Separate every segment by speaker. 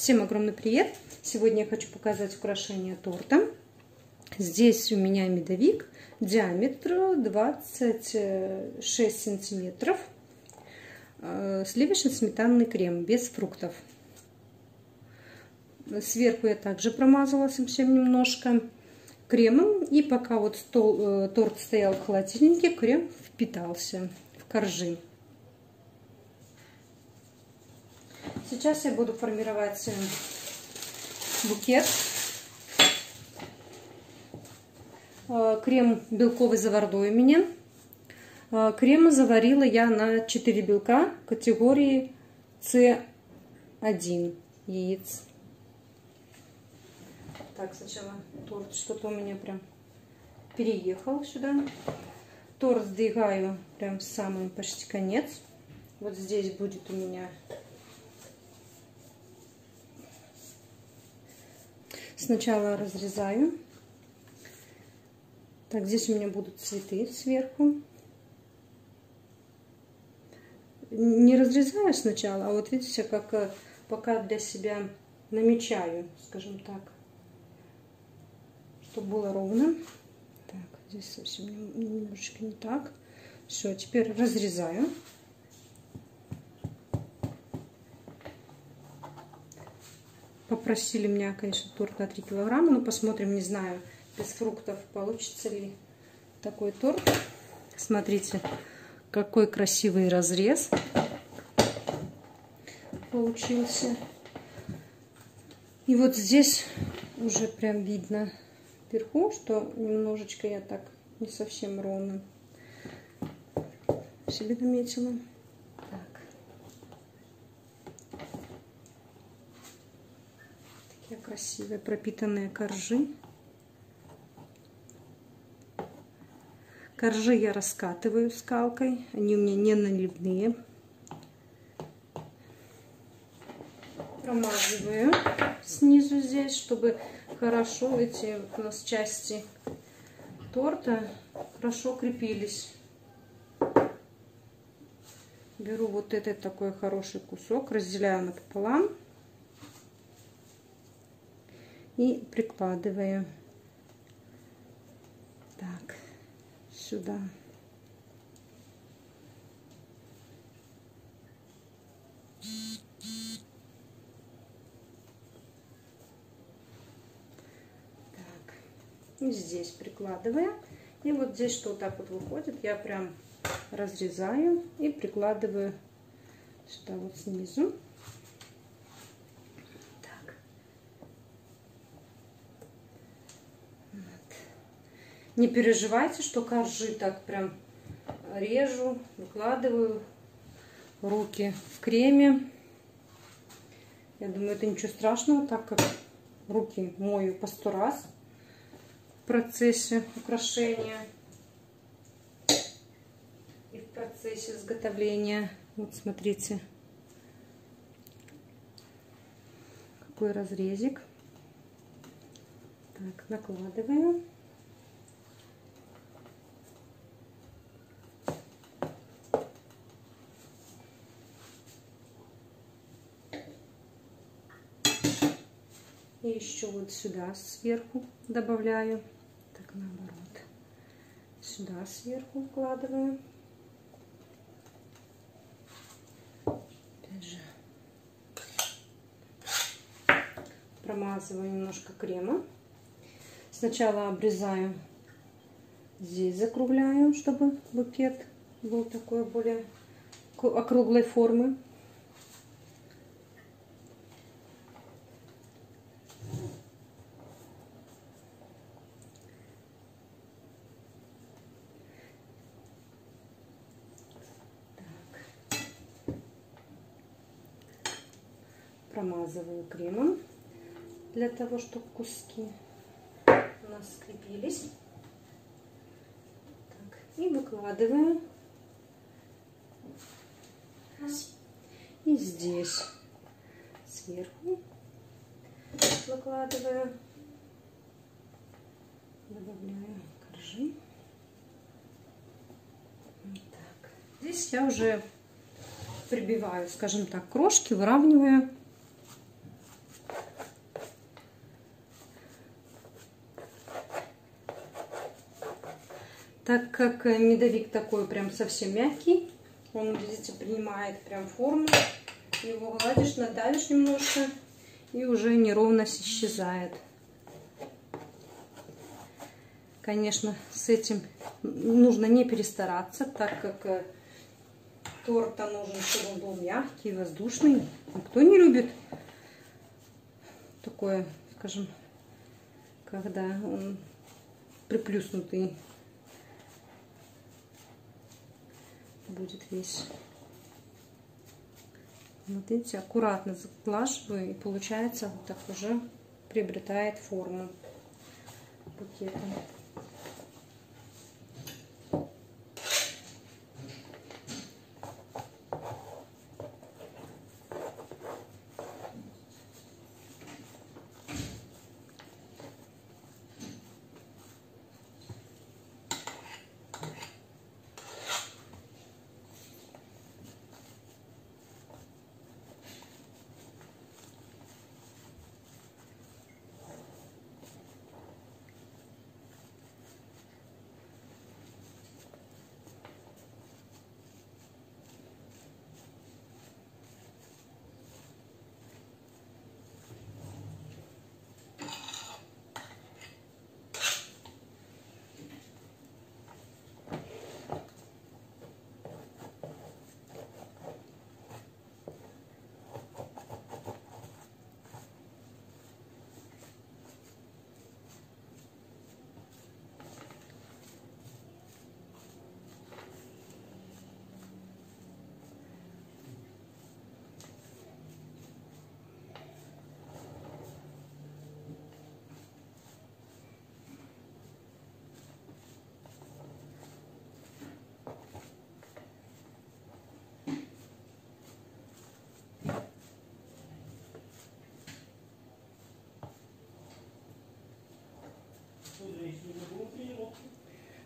Speaker 1: Всем огромный привет! Сегодня я хочу показать украшение торта. Здесь у меня медовик, диаметр 26 сантиметров, э, сливочно-сметанный крем без фруктов. Сверху я также промазала совсем немножко кремом. И пока вот стол, э, торт стоял в холодильнике, крем впитался в коржи. Сейчас я буду формировать э, букет. Э, крем белковый заварной у меня. Э, крем заварила я на 4 белка категории С1 яиц. Так, сначала торт что-то у меня прям переехал сюда. Торт сдвигаю прям в самый почти конец. Вот здесь будет у меня Сначала разрезаю. Так, здесь у меня будут цветы сверху. Не разрезаю сначала, а вот видите, как э, пока для себя намечаю, скажем так, чтобы было ровно. Так, здесь совсем немножечко не так. Все, теперь разрезаю. Попросили меня, конечно, торт на 3 килограмма. Но посмотрим, не знаю, без фруктов получится ли такой торт. Смотрите, какой красивый разрез получился. И вот здесь уже прям видно вверху, что немножечко я так не совсем ровно себе наметила. Такие красивые пропитанные коржи. Коржи я раскатываю скалкой. Они у меня не наливные. Промазываю снизу здесь, чтобы хорошо эти у нас части торта хорошо крепились. Беру вот этот такой хороший кусок, разделяю напополам и прикладываю так сюда. Так, и здесь прикладываю. И вот здесь что так вот выходит, я прям разрезаю и прикладываю сюда вот снизу. Не переживайте, что коржи так прям режу, выкладываю руки в креме. Я думаю, это ничего страшного, так как руки мою по сто раз в процессе украшения и в процессе изготовления. Вот смотрите, какой разрезик. Так, накладываю. И еще вот сюда сверху добавляю. Так, наоборот. Сюда сверху вкладываю. Опять же. Промазываю немножко крема. Сначала обрезаю здесь, закругляю, чтобы букет был такой более округлой формы. Промазываю кремом для того, чтобы куски у нас скрепились. Так, и выкладываю. И здесь сверху выкладываю. Добавляю коржи. Так. Здесь я уже прибиваю, скажем так, крошки, выравниваю Так как медовик такой прям совсем мягкий, он, видите, принимает прям форму. Его гладишь, надавишь немножко, и уже неровность исчезает. Конечно, с этим нужно не перестараться, так как э, торт нужен, чтобы он был мягкий, воздушный. Кто не любит такое, скажем, когда он приплюснутый будет весь. Вот видите, аккуратно заглаживаю, и получается вот так уже приобретает форму букета.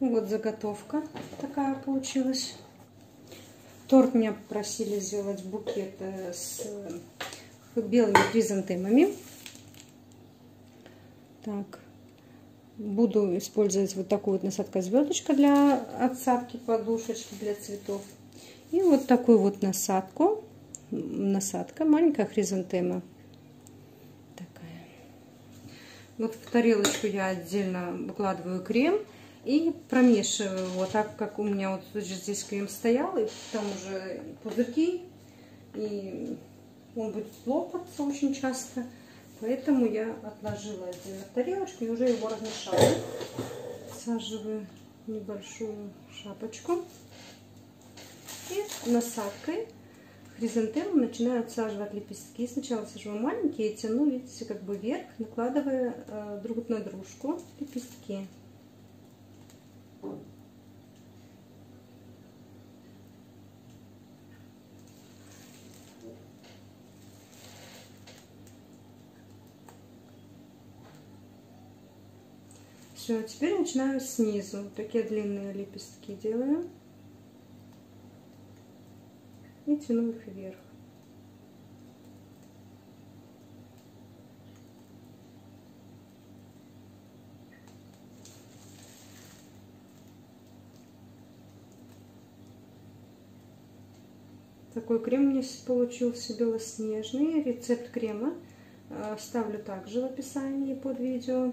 Speaker 1: Вот заготовка такая получилась. Торт меня просили сделать букет э, с белыми хризантемами. Так, буду использовать вот такую вот насадка звездочка для отсадки подушечки для цветов. И вот такую вот насадку, насадка, маленькая хризантема. Такая. Вот в тарелочку я отдельно выкладываю крем и промешиваю его, так как у меня вот здесь крем стоял, и там уже пузырьки, и он будет лопаться очень часто. Поэтому я отложила отдельно в тарелочку и уже его размешала. Саживаю небольшую шапочку. И насадкой хризантему начинаю отсаживать лепестки. Сначала сажу маленькие, тяну, видите, как бы вверх, накладывая э, друг на дружку лепестки. Все, теперь начинаю снизу. Такие длинные лепестки делаю. И тяну их вверх. Такой крем меня получился белоснежный. Рецепт крема ставлю также в описании под видео.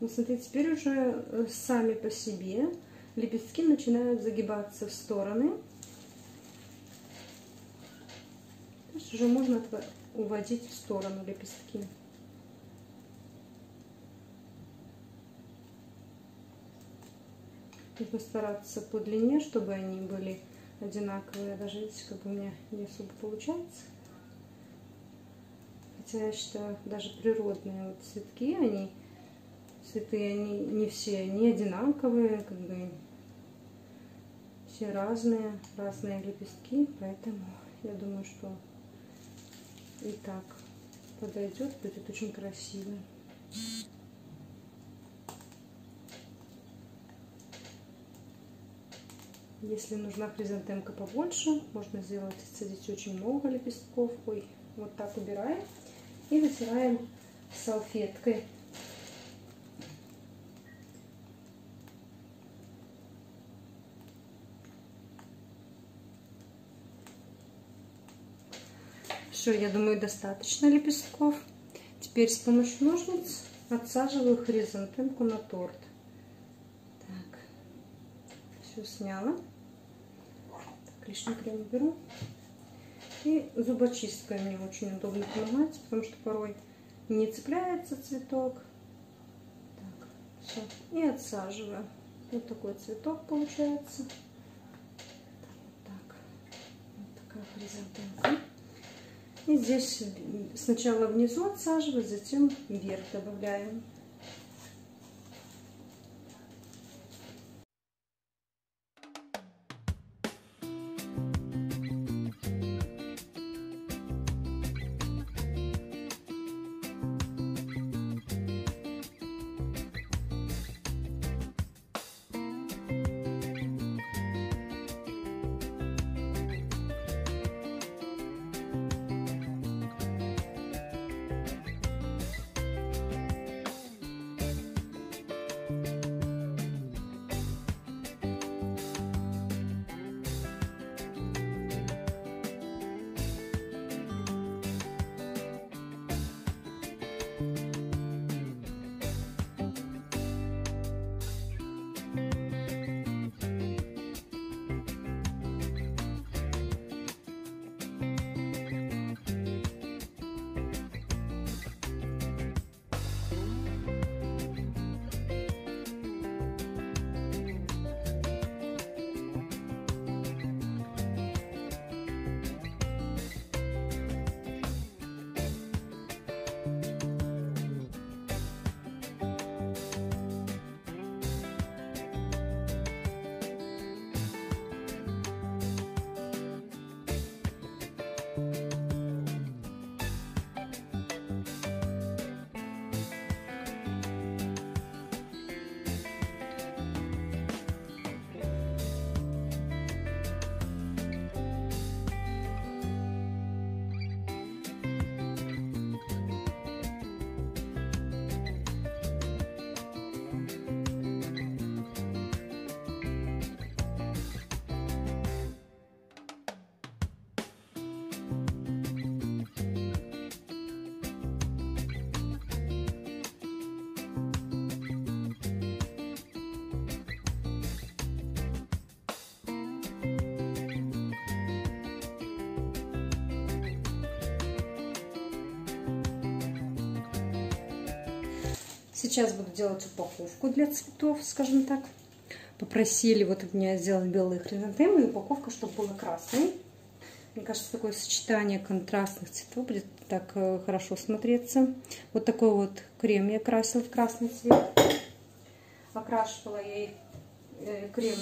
Speaker 1: Вот смотрите, теперь уже э, сами по себе лепестки начинают загибаться в стороны. То есть уже можно уводить в сторону лепестки. Нужно стараться по длине, чтобы они были одинаковые. Даже видите, как у меня не особо получается. Хотя я считаю, даже природные вот цветки, они цветы, они не все, не одинаковые, как бы все разные, разные лепестки, поэтому я думаю, что и так подойдет, будет очень красиво. Если нужна хризантемка побольше, можно сделать, садить очень много лепестков. Ой, вот так убираем и вытираем салфеткой. Все, я думаю, достаточно лепестков. Теперь с помощью ножниц отсаживаю хризантемку на торт. Все сняла. Так, лишний крем беру. И зубочисткой мне очень удобно помогать, потому что порой не цепляется цветок. Так, все. И отсаживаю. Вот такой цветок получается. Так. Вот такая хризантемка. И здесь сначала внизу отсаживаю, затем вверх добавляем. Сейчас буду делать упаковку для цветов, скажем так. Попросили вот от меня сделать белые хризантемы и упаковка, чтобы была красной. Мне кажется, такое сочетание контрастных цветов будет так э, хорошо смотреться. Вот такой вот крем я красила в красный цвет. Окрашивала я э, крем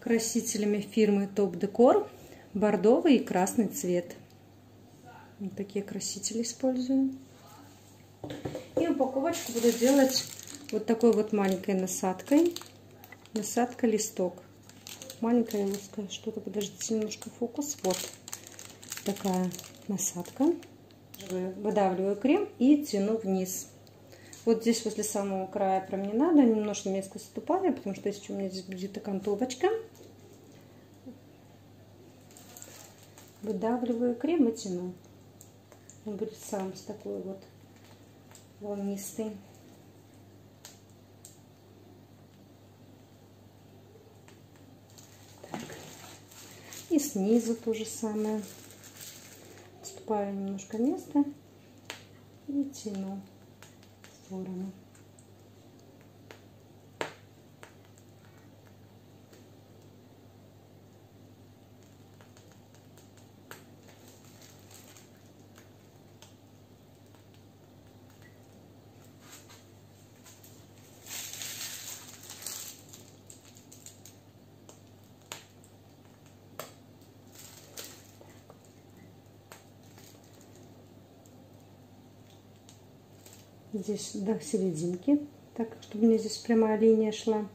Speaker 1: красителями фирмы Топ Декор. Бордовый и красный цвет. Вот такие красители использую. И упаковочку буду делать вот такой вот маленькой насадкой. Насадка листок. Маленькая узкая что-то. Подождите, немножко фокус. Вот такая насадка. Выдавливаю крем и тяну вниз. Вот здесь возле самого края прям не надо. Немножко место ступали, потому что если у меня здесь будет окантовочка. Выдавливаю крем и тяну. Он будет сам с такой вот волнистый. Так. И снизу то же самое. Отступаю немножко места и тяну в сторону. Здесь до серединки, так, чтобы мне здесь прямая линия шла.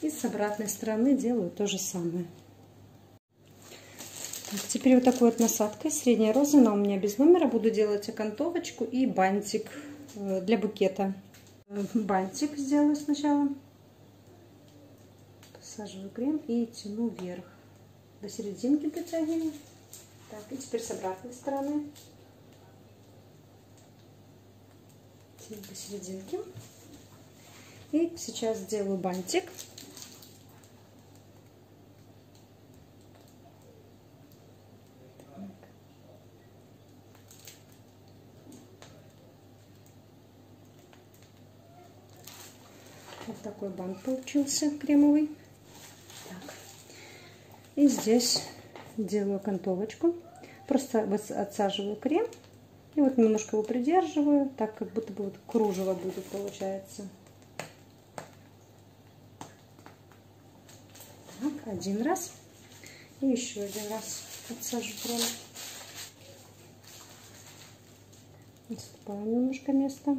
Speaker 1: И с обратной стороны делаю то же самое. Теперь вот такой вот насадкой средняя роза, она у меня без номера. Буду делать окантовочку и бантик э, для букета. Бантик сделаю сначала. Посаживаю крем и тяну вверх. До серединки дотягиваю. Так, и теперь с обратной стороны. Тяну до серединки. И сейчас сделаю бантик. Бант получился кремовый. Так. И здесь делаю окантовочку. Просто отсаживаю крем. И вот немножко его придерживаю, так как будто бы вот кружево будет получается. Так, один раз. И еще один раз отсажу крем. Отступаю немножко места.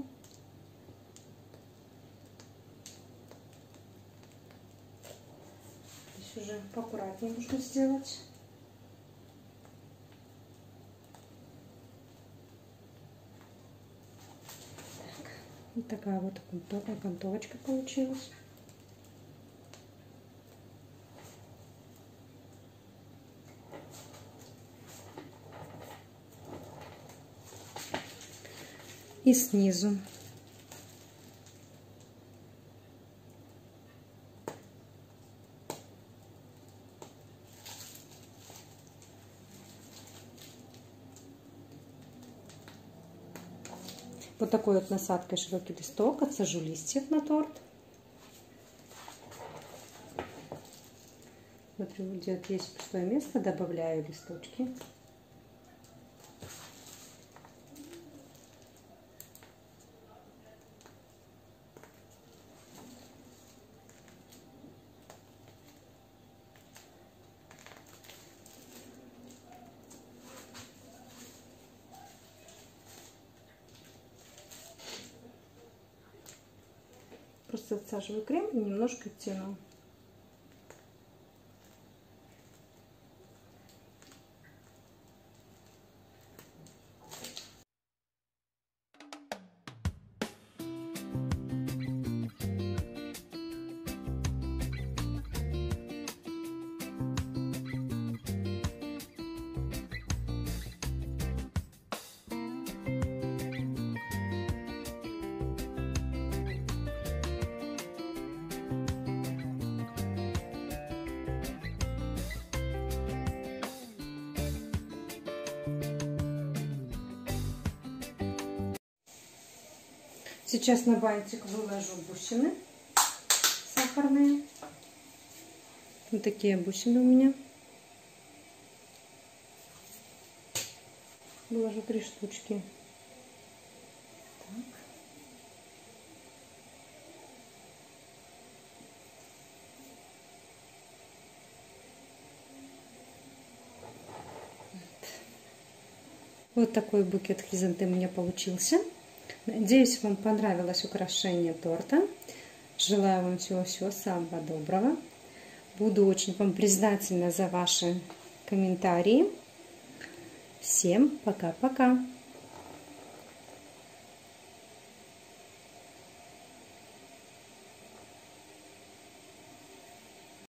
Speaker 1: Здесь уже поаккуратнее нужно сделать. Вот такая вот окантовочка получилась. И снизу Вот такой вот насадкой широкий листок, отсажу листьев на торт. Смотрю, где есть пустое место, добавляю листочки. Отсаживаю крем и немножко тяну. Сейчас на бантик выложу бусины сахарные. Вот такие бусины у меня. Выложу три штучки. Так. Вот такой букет хризантем у меня получился. Надеюсь, вам понравилось украшение торта. Желаю вам всего-всего самого доброго. Буду очень вам признательна за ваши комментарии. Всем пока-пока.